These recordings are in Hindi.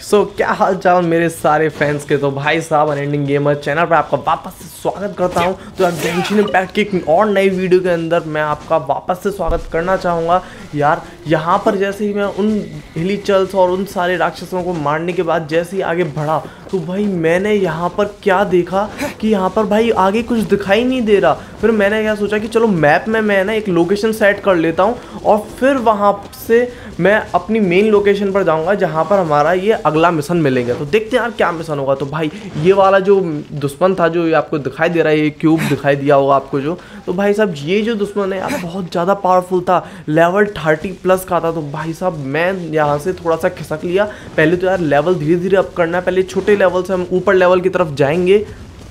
सो so, क्या हाल चाल मेरे सारे फैंस के? तो भाई साहब अनएंडिंग गेमर चैनल पर आपका वापस से स्वागत करता हूँ। तो अब टेंशन इम्पैक्ट की एक और नई वीडियो के अंदर मैं आपका वापस से स्वागत करना चाहूँगा। यार यहाँ पर जैसे ही मैं उन हिलीचल्स और उन सारे राक्षसों को मारने के बाद जैसे ही आगे बढ़ा तो भाई मैंने यहाँ पर क्या देखा? कि यहाँ पर भाई आगे कुछ दिखाई नहीं दे रहा। फिर मैंने क्या सोचा कि चलो मैप में मैं ना एक लोकेशन सेट कर लेता हूँ और फिर वहाँ से मैं अपनी मेन लोकेशन पर जाऊँगा जहाँ पर हमारा ये अगला मिशन मिलेगा। तो देखते हैं यार क्या मिशन होगा। तो भाई, ये वाला जो दुश्मन था जो आपको दिखाई दे रहा है, ये क्यूब दिखाई दिया होगा आपको जो। तो भाई साहब, ये जो दुश्मन है यार, बहुत ज़्यादा पावरफुल था। लेवल थर्टी प्लस का था। तो भाई साहब, मैं यहाँ से थोड़ा सा खिसक लिया। पहले तो यार लेवल धीरे धीरे अप करना है। पहले छोटे लेवल से हम ऊपर लेवल की तरफ़ जाएँगे।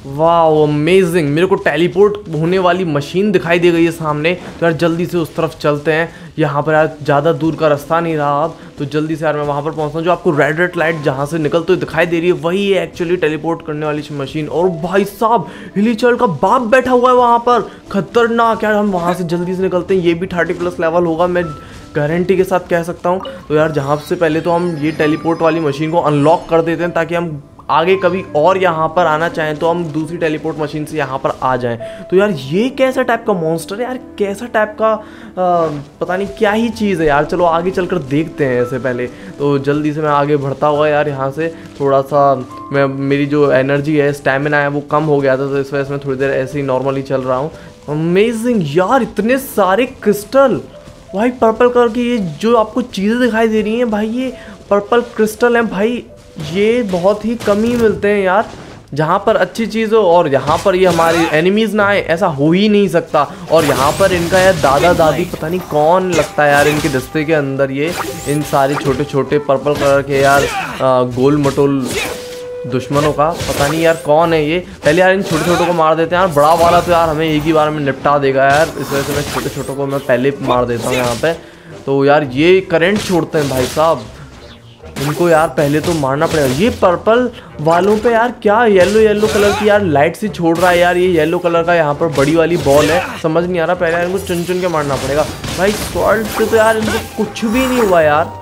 वाह अमेजिंग मेरे को टेलीपोर्ट होने वाली मशीन दिखाई दे गई है सामने। तो यार, जल्दी से उस तरफ़ चलते हैं। यहाँ पर यार, ज़्यादा दूर का रास्ता नहीं रहा अब। तो जल्दी से यार, मैं वहाँ पर पहुँचता हूँ, जो आपको रेड रेड लाइट जहाँ से निकलते हुए दिखाई दे रही है, वही है एक्चुअली टेलीपोर्ट करने वाली मशीन और भाई साहब, हिलीचल का बाप बैठा हुआ है वहाँ पर। खतरनाक यार, हम वहाँ से जल्दी से निकलते हैं। ये भी थर्टी प्लस लेवल होगा, मैं गारंटी के साथ कह सकता हूँ। तो यार, जहाँ से पहले तो हम ये टेलीपोर्ट वाली मशीन को अनलॉक कर देते हैं, ताकि हम आगे कभी और यहाँ पर आना चाहें तो हम दूसरी टेलीपोर्ट मशीन से यहाँ पर आ जाएँ। तो यार ये कैसा टाइप का मॉन्स्टर है? यार कैसा टाइप का आ, पता नहीं क्या ही चीज़ है यार। चलो आगे चलकर देखते हैं ऐसे पहले। तो जल्दी से मैं आगे बढ़ता हुआ यार यहाँ से। थोड़ा सा मैं मेरी जो एनर्जी है स्टेमिना है वो कम हो गया था तो इस वजह से मैं थोड़ी देर ऐसे ही नॉर्मली चल रहा हूँ। अमेजिंग यार इतने सारे क्रिस्टल भाई पर्पल कलर की ये जो आपको चीज़ें दिखाई दे रही हैं भाई ये पर्पल क्रिस्टल हैं भाई। ये बहुत ही कम ही मिलते हैं यार। जहाँ पर अच्छी चीज़ हो और यहाँ पर ये हमारी एनिमीज़ ना आए, ऐसा हो ही नहीं सकता। और यहाँ पर इनका यार दादा दादी पता नहीं कौन लगता है यार इनके दस्ते के अंदर ये, इन सारे छोटे छोटे पर्पल कलर के यार गोल मटोल दुश्मनों का पता नहीं यार कौन है ये। पहले यार इन छोटे छोटों को मार देते हैं यार, बड़ा वाला तो यार हमें एक ही बार में निपटा देगा यार। इस वजह से मैं छोटे छोटों को मैं पहले मार देता हूँ यहाँ पे। तो यार ये करंट छोड़ते हैं भाई साहब। इनको यार पहले तो मारना पड़ेगा। ये पर्पल वालों पे यार क्या येलो येलो कलर की यार लाइट सी छोड़ रहा है यार। ये येलो कलर का यहाँ पर बड़ी वाली बॉल है। समझ नहीं आ रहा पहले यार इनको चुन चुन के मारना पड़ेगा। भाई सॉल्ट से तो यार इनको कुछ भी नहीं हुआ यार।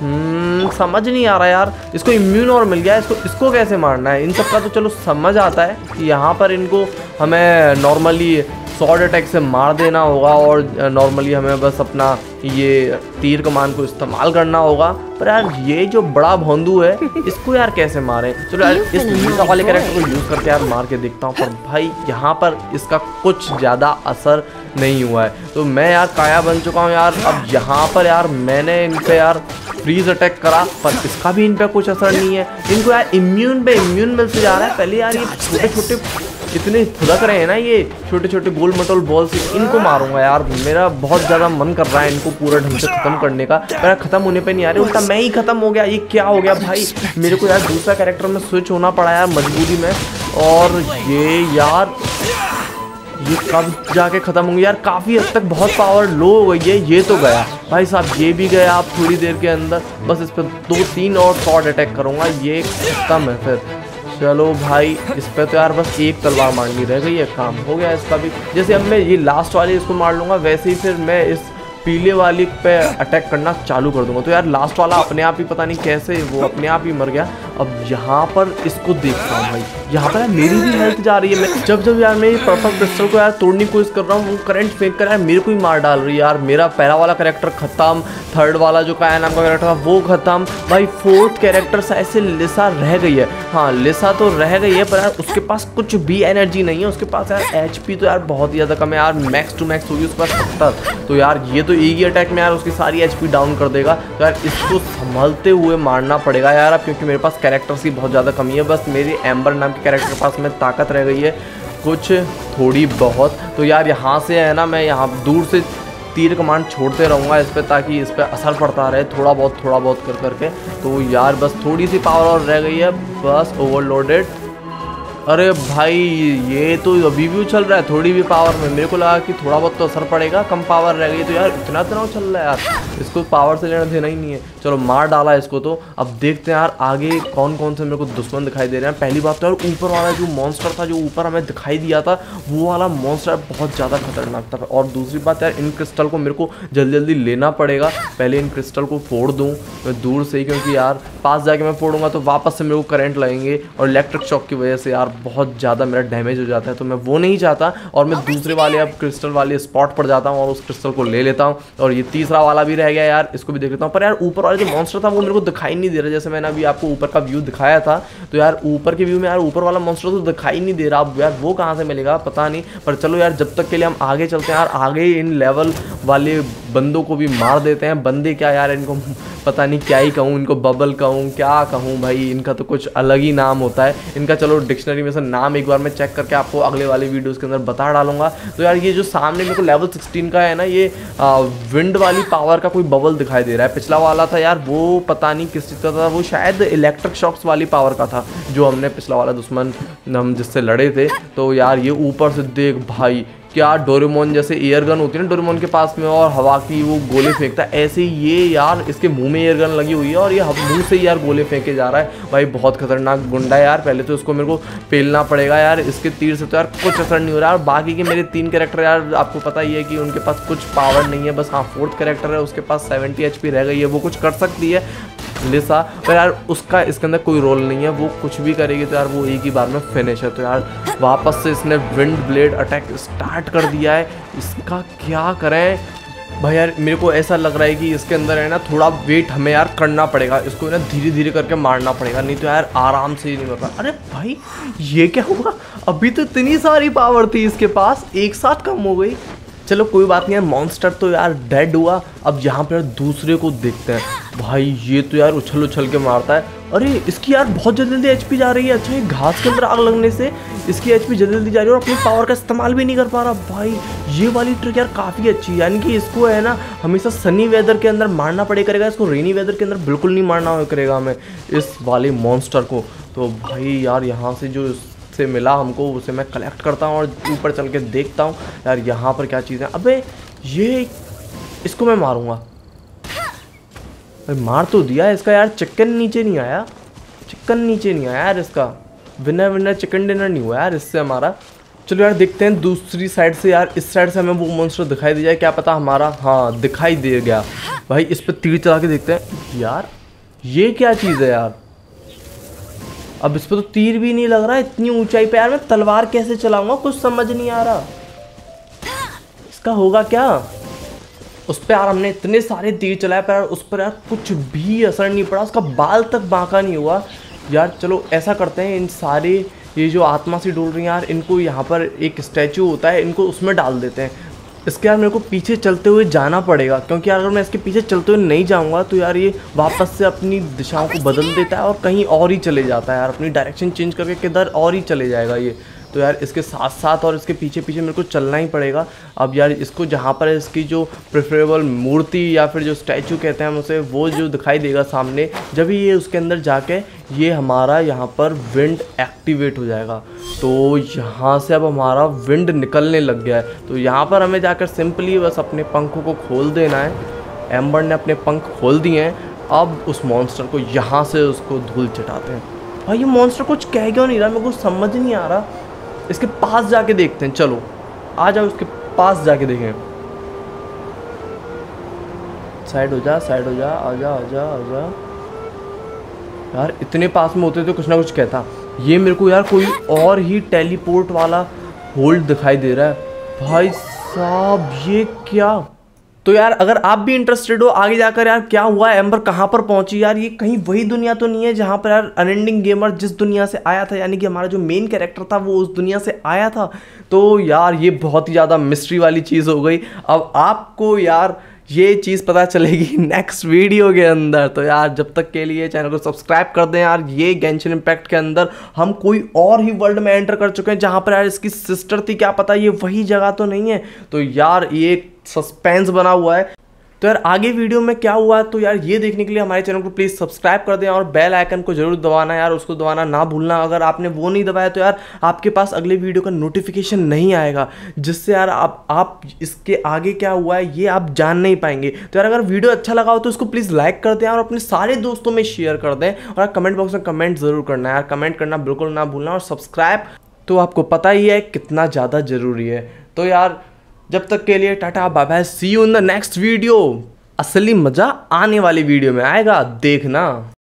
हम्म समझ नहीं आ रहा यार। इसको इम्यून और मिल गया इसको इसको कैसे मारना है? इन सब का तो चलो समझ आता है कि यहाँ पर इनको हमें नॉर्मली सॉर्ड अटैक से मार देना होगा और नॉर्मली हमें बस अपना ये तीर कमान को इस्तेमाल करना होगा। पर यार ये जो बड़ा भोंदू है इसको यार कैसे मारें? चलो यार इस मीसा वाले कैरेक्टर को यूज़ करके यार मार के देखता हूँ पर भाई यहाँ पर इसका कुछ ज़्यादा असर नहीं हुआ है। तो मैं यार काया बन चुका हूँ यार। अब यहाँ पर यार मैंने इन पर यार फ्रीज अटैक करा, पर इसका भी इन पर कुछ असर नहीं है। इनको यार इम्यून पे इम्यून मिलते जा रहा है। पहले यार ये छोटे छोटे इतने फुदक रहे हैं ना ये छोटे छोटे गोल मटोल बॉल से इनको मारूँगा यार। मेरा बहुत ज़्यादा मन कर रहा है इनको पूरा ढंग से ख़त्म करने का। मेरा ख़त्म होने पे नहीं आ रही, उल्टा मैं ही ख़त्म हो गया। ये क्या हो गया भाई? मेरे को यार दूसरा कैरेक्टर में स्विच होना पड़ा यार, मजबूरी में। और ये यार ये कब जाके ख़त्म होंगे। यार, काफ़ी हद तक बहुत पावर लो हो गई है। ये तो गया। भाई साहब, ये भी गया आप थोड़ी देर के अंदर। बस इस पर दो तीन और शॉट अटैक करूँगा। ये खत्म है फिर। चलो भाई, इस पर तो यार बस एक तलवार मारनी रह गई है। काम हो गया इसका भी। जैसे अब मैं ये लास्ट वाली इसको मार लूँगा, वैसे ही फिर मैं इस पीले वाली पे अटैक करना चालू कर दूँगा। तो यार लास्ट वाला अपने आप ही पता नहीं कैसे वो अपने आप ही मर गया। अब यहाँ पर इसको देखता हूँ भाई। यहाँ पर मेरी भी हेल्थ जा रही है। मैं जब जब यार मैं पर्पल क्रिस्टल को यार तोड़ने की कोशिश कर रहा हूँ, वो करंट फेंक कर यार मेरे को ही मार डाल रही है यार। मेरा पहला वाला करेक्टर खत्म थर्ड वाला जो काया नाम का करेक्टर था, वो खत्म। भाई फोर्थ कैरेक्टर से ऐसे लिसा रह गई है। हाँ लिसा तो रह गई है, पर यार उसके पास कुछ भी एनर्जी नहीं है। उसके पास यार एचपी तो यार बहुत ही ज़्यादा कम है यार। मैक्स टू मैक्स होगी उसके पास सत्तर। तो यार ये तो ही अटैक में यार उसकी सारी एचपी डाउन कर देगा। तो यार इसको संभलते हुए मारना पड़ेगा यार अब, क्योंकि मेरे पास कैरेक्टर्स की बहुत ज़्यादा कमी है। बस मेरी एम्बर नाम के कैरेक्टर के पास में ताकत रह गई है। कुछ थोड़ी बहुत। तो यार यहाँ से है ना, मैं यहाँ दूर से तीर कमांड छोड़ते रहूँगा इस पर ताकि इस पर असर पड़ता रहे थोड़ा बहुत थोड़ा बहुत कर करके। तो यार बस थोड़ी सी पावर और रह गई है। बस ओवरलोडेड अरे भाई, ये तो अभी भी चल रहा है, थोड़ी भी पावर में। मेरे को लगा कि थोड़ा बहुत तो असर पड़ेगा, कम पावर रह गई तो यार इतना इतना चल रहा है यार। इसको पावर से लेना देना ही नहीं है। चलो, मार डाला इसको तो। अब देखते हैं यार, आगे कौन कौन से मेरे को दुश्मन दिखाई दे रहे हैं। पहली बात तो यार, ऊपर वाला जो मॉन्स्टर था, जो ऊपर हमें दिखाई दिया था, वो वाला मॉन्स्टर बहुत ज़्यादा खतरनाक था। और दूसरी बात यार, इन क्रिस्टल को मेरे को जल्दी जल्दी लेना पड़ेगा। पहले इन क्रिस्टल को फोड़ दूँ, मैं दूर से ही, क्योंकि यार पास जाके मैं फोड़ूँगा तो वापस से मेरे को करंट लगेंगे। और इलेक्ट्रिक शॉक की वजह से यार बहुत ज़्यादा मेरा डैमेज हो जाता है तो मैं वो नहीं चाहता। और मैं दूसरे वाले अब क्रिस्टल वाले स्पॉट पर जाता हूँ और उस क्रिस्टल को ले लेता हूँ। और ये तीसरा वाला भी रह गया यार इसको भी देख लेता हूँ। पर यार ऊपर वाला जो मॉन्स्टर था वो मेरे को दिखाई नहीं दे रहा। जैसे मैंने अभी आपको ऊपर का व्यू दिखाया था तो यार ऊपर के व्यू में यार ऊपर वाला मॉन्स्टर तो दिखाई नहीं दे रहा। अब यार वो कहाँ से मिलेगा पता नहीं। पर चलो यार जब तक के लिए हम आगे चलते हैं यार आगे इन लेवल वाले बंदों को भी मार देते हैं। बंदे क्या यार, इनको पता नहीं क्या ही कहूँ, इनको बबल कहूँ, क्या कहूँ भाई, इनका तो कुछ अलग ही नाम होता है। इनका चलो डिक्शनरी में से नाम एक बार मैं चेक करके आपको अगले वाले वीडियोज़ के अंदर बता डालूँगा। तो यार ये जो सामने मेरे को लेवल सिक्सटीन का है ना, ये विंड वाली पावर का कोई बबल दिखाई दे रहा है। पिछला वाला था यार, वो पता नहीं किस चीज़ का था, वो शायद इलेक्ट्रिक शॉक्स वाली पावर का था, जो हमने पिछला वाला दुश्मन, हम जिससे लड़े थे। तो यार ये ऊपर से देख भाई क्या डोरेमोन जैसे एयर गन होती है ना डोरेमोन के पास में और हवा की वो गोले फेंकता है। ऐसे ही ये यार इसके मुँह में एयर गन लगी हुई है और ये मुँह से यार गोले फेंके जा रहा है। भाई बहुत खतरनाक गुंडा है यार, पहले तो इसको मेरे को पेलना पड़ेगा यार, इसके तीर से तो यार कुछ असर नहीं हो रहा है। और बाकी के मेरे तीन करेक्टर यार, आपको पता ही है कि उनके पास कुछ पावर नहीं है, बस हाँ फोर्थ कैरेक्टर है, उसके पास सेवेंटी एच रह गई है, वो कुछ कर सकती है। लिसा पर यार, उसका इसके अंदर कोई रोल नहीं है। वो कुछ भी करेगी तो यार वो एक ही बार में फिनिश है। तो यार, वापस से इसने विंड ब्लेड अटैक स्टार्ट कर दिया है। इसका क्या करें? भाई यार, मेरे को ऐसा लग रहा है कि इसके अंदर है ना, थोड़ा वेट हमें यार करना पड़ेगा। इसको ना धीरे धीरे करके मारना पड़ेगा। नहीं तो यार, आराम से ही नहीं मर अरे भाई, ये क्या हुआ? अभी तो इतनी सारी पावर थी इसके पास। एक साथ कम हो गई। चलो कोई बात नहीं यार मॉन्स्टर तो यार डेड हुआ, अब यहाँ पर दूसरे को देखते हैं। भाई, ये तो यार उछल उछल के मारता है। अरे, इसकी यार बहुत जल्दी जल्दी एचपी जा रही है। अच्छा ये घास के अंदर आग लगने से इसकी एचपी जल्दी जल्दी जा रही है और अपनी पावर का इस्तेमाल भी नहीं कर पा रहा। भाई, ये वाली ट्रिक यार काफ़ी अच्छी है। यानी कि इसको है ना, हमेशा सनी वेदर के अंदर मारना पड़े करेगा, इसको रेनी वेदर के अंदर बिल्कुल नहीं मारना करेगा हमें इस वाले मॉन्स्टर को। तो भाई, यार यहाँ से जो से मिला हमको, उसे मैं कलेक्ट करता हूँ और ऊपर चल के देखता हूँ, यार यहाँ पर क्या चीज़ है। अबे, ये इसको मैं मारूँगा। भाई मार तो दिया इसका यार चिकन नीचे नहीं आया। चिकन नीचे नहीं आया यार इसका। विनर विनर चिकन डिनर नहीं हुआ यार इससे हमारा। चलो यार, देखते हैं दूसरी साइड से यार, इस साइड से हमें वो मॉन्स्टर दिखाई दे जाए, क्या पता हमारा हाँ दिखाई दे गया। भाई, इस पर तीर चला के देखते हैं। यार, ये क्या चीज़ है यार? अब इस पर तो तीर भी नहीं लग रहा, इतनी ऊंचाई पे यार मैं तलवार कैसे चलाऊँगा, कुछ समझ नहीं आ रहा। इसका होगा क्या? उस पर यार हमने इतने सारे तीर चलाए पर उस पर यार कुछ भी असर नहीं पड़ा, उसका बाल तक बांका नहीं हुआ। यार चलो, ऐसा करते हैं, इन सारे ये जो आत्मा से डोल रही हैं यार, इनको यहाँ पर एक स्टैचू होता है, इनको उसमें डाल देते हैं। इसके यार मेरे को पीछे चलते हुए जाना पड़ेगा क्योंकि अगर मैं इसके पीछे चलते हुए नहीं जाऊँगा तो यार ये वापस से अपनी दिशाओं को बदल देता है और कहीं और ही चले जाता है यार अपनी डायरेक्शन चेंज करके किधर और ही चले जाएगा ये। तो यार इसके साथ साथ और इसके पीछे पीछे मेरे को चलना ही पड़ेगा। अब यार इसको जहाँ पर इसकी जो प्रेफरेबल मूर्ति या फिर जो स्टैचू कहते हैं हम उसे, वो जो दिखाई देगा सामने, जब ये उसके अंदर जाके ये हमारा यहाँ पर विंड एक्टिवेट हो जाएगा। तो यहाँ से अब हमारा विंड निकलने लग गया है। तो यहाँ पर हमें जाकर सिंपली बस अपने पंखों को खोल देना है। एम्बर ने अपने पंख खोल दिए हैं। अब उस मॉन्स्टर को यहाँ से उसको धूल चटाते हैं। भाई, ये मॉन्स्टर कुछ कह क्यों नहीं रहा? मेरे को समझ नहीं आ रहा। इसके पास जाके देखते हैं। चलो, आ जाओ इसके पास जाके देखें। साइड हो जा, साइड हो जा, आ जा आ जा आ जा। यार, इतने पास में होते तो कुछ ना कुछ कहता। ये मेरे को यार कोई और ही टेलीपोर्ट वाला होल्ड दिखाई दे रहा है। भाई साहब, ये क्या? तो यार, अगर आप भी इंटरेस्टेड हो, आगे जाकर यार, क्या हुआ एम्बर कहाँ पर पहुँची? यार, ये कहीं वही दुनिया तो नहीं है जहाँ पर यार अनएंडिंग गेमर जिस दुनिया से आया था, यानी कि हमारा जो मेन कैरेक्टर था, वो उस दुनिया से आया था। तो यार, ये बहुत ही ज़्यादा मिस्ट्री वाली चीज़ हो गई। अब आपको यार, ये चीज़ पता चलेगी नेक्स्ट वीडियो के अंदर। तो यार, जब तक के लिए चैनल को सब्सक्राइब कर दें यार, ये गेंशन इम्पैक्ट के अंदर हम कोई और ही वर्ल्ड में एंटर कर चुके हैं, जहाँ पर यार इसकी सिस्टर थी, क्या पता, ये वही जगह तो नहीं है। तो यार, ये सस्पेंस बना हुआ है। तो यार, आगे वीडियो में क्या हुआ तो यार ये देखने के लिए हमारे चैनल को प्लीज़ सब्सक्राइब कर दें और बेल आइकन को ज़रूर दबाना यार, उसको दबाना ना भूलना। अगर आपने वो नहीं दबाया तो यार आपके पास अगले वीडियो का नोटिफिकेशन नहीं आएगा, जिससे यार आप आप इसके आगे क्या हुआ है, ये आप जान नहीं पाएँगे। तो यार, अगर वीडियो अच्छा लगा हो तो उसको प्लीज़ लाइक कर दें और अपने सारे दोस्तों में शेयर कर दें। और कमेंट बॉक्स में कमेंट ज़रूर करना यार कमेंट करना बिल्कुल ना भूलना और सब्सक्राइब तो आपको पता ही है कितना ज़्यादा ज़रूरी है। तो यार जब तक के लिए tata bye see you in the next video असली मज़ा आने वाली वीडियो में आएगा, देखना।